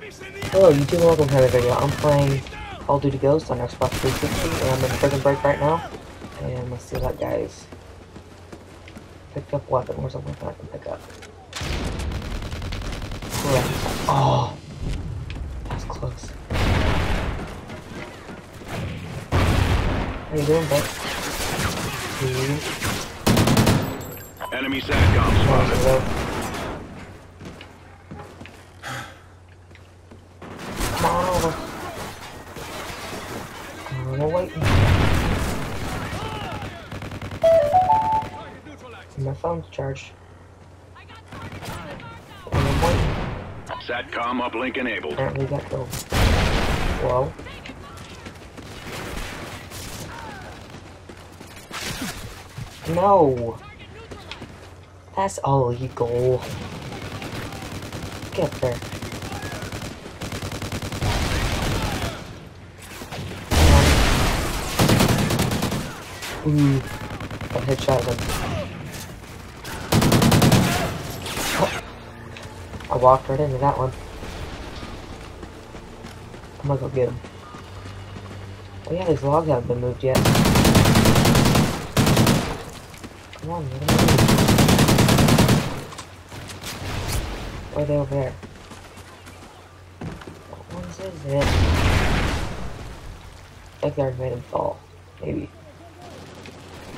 Hello YouTube, welcome to another video. I'm playing Call of Duty Ghost on Xbox 360 and I'm in prison break right now. And let's see what that guy's picked up weapon. Where's a weapon I can pick up? Correct. Oh, that's close. How you doing, bud? Enemy SATCOM spotted. Phone's charged. SATCOM uplink enabled. Apparently got killed. Whoa. No! That's illegal. Get there. Hmm. Ooh. I headshot him. I walked right into that one. I'm gonna go get him. Oh yeah, these logs haven't been moved yet. Come on, get are they over there? What is it? I think I made him fall. Maybe.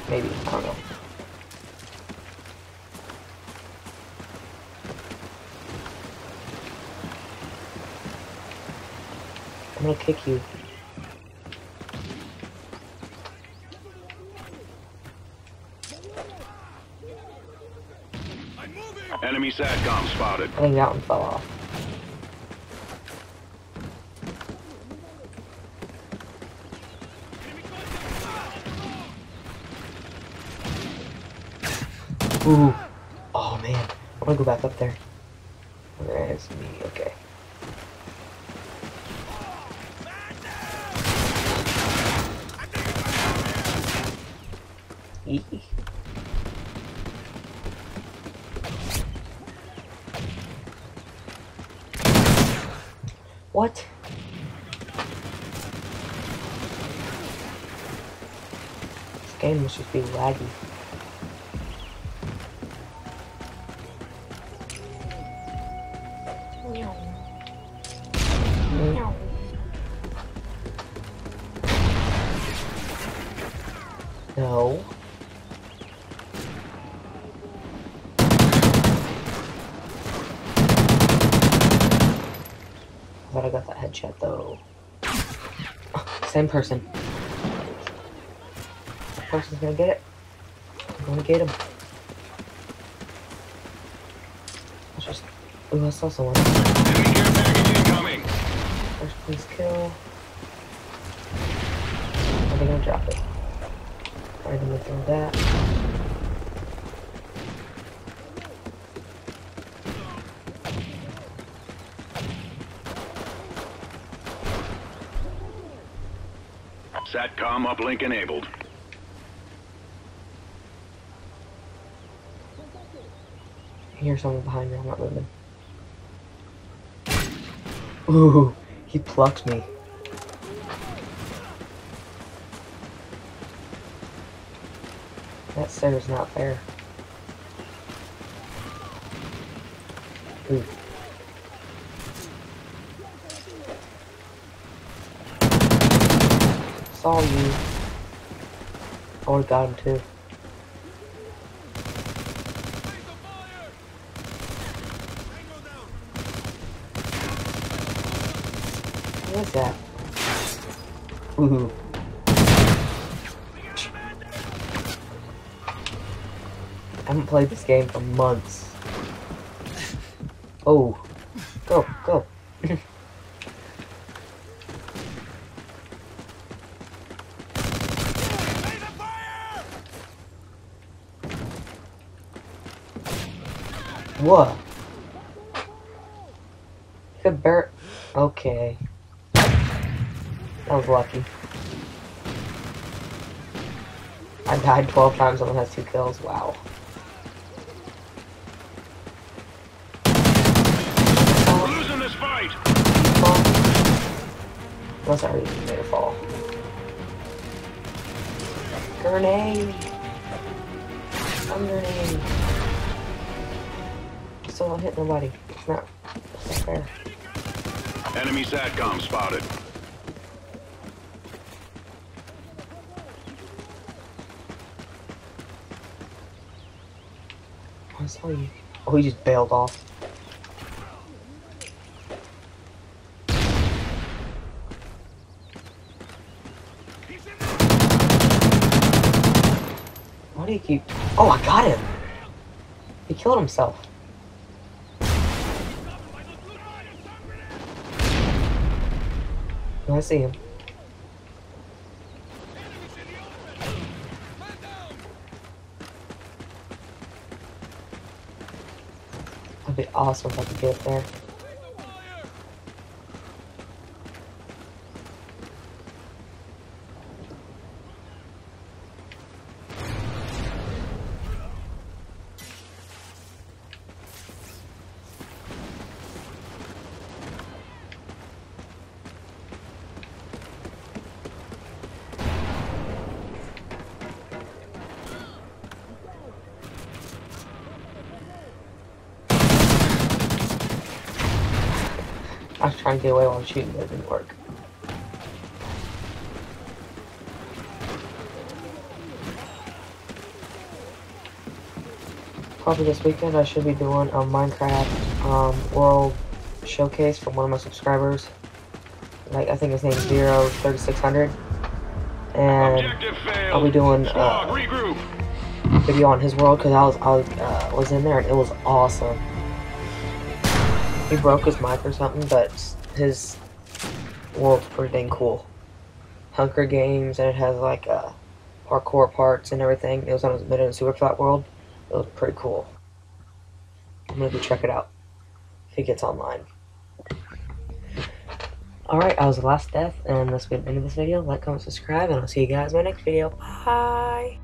Maybe. I don't know. Gonna kick you. Enemy SATCOM spotted. I think that one fell off. Ooh. Oh man. I'm gonna go back up there. There's me. Okay. What? This game must just be laggy. No. But I got that headshot though. Same person. Person's gonna get it. I'm gonna get him. Let's just. Ooh, I saw someone. Enemy care. First, please kill. Are they gonna drop it? They gonna throw that? SATCOM uplink enabled. I hear someone behind me. I'm not moving. Ooh, he plucked me. That stairs not fair. Ooh. Saw you. I got him too. What is that? Ooh. I haven't played this game for months. Oh. Go, go. What? Could bear. Okay. That was lucky. I died 12 times, only has two kills. Wow. We're losing this fight. Unless I already made a fall. Grenade! Some grenade! Still don't hit nobody. It's not, it's not fair. Enemy SATCOM spotted. I saw you. Oh, he just bailed off. Why do you keep... Oh, I got him! He killed himself. I see him. That'd be awesome if I could get there. I was trying to get away while I'm shooting, but it didn't work. Probably this weekend I should be doing a Minecraft um, World Showcase from one of my subscribers. Like I think his name's Zero Thirty Six Hundred, and I'll be doing a uh, video on his world because I was I was, uh, was in there and it was awesome. He broke his mic or something, but his world's pretty dang cool. Hunger Games and it has like uh, parkour parts and everything. It was on his mid and super flat world. It was pretty cool. I'm gonna go check it out if it gets online. Alright, I was the last death, and that's the end of this video. Like, comment, subscribe, and I'll see you guys in my next video. Bye!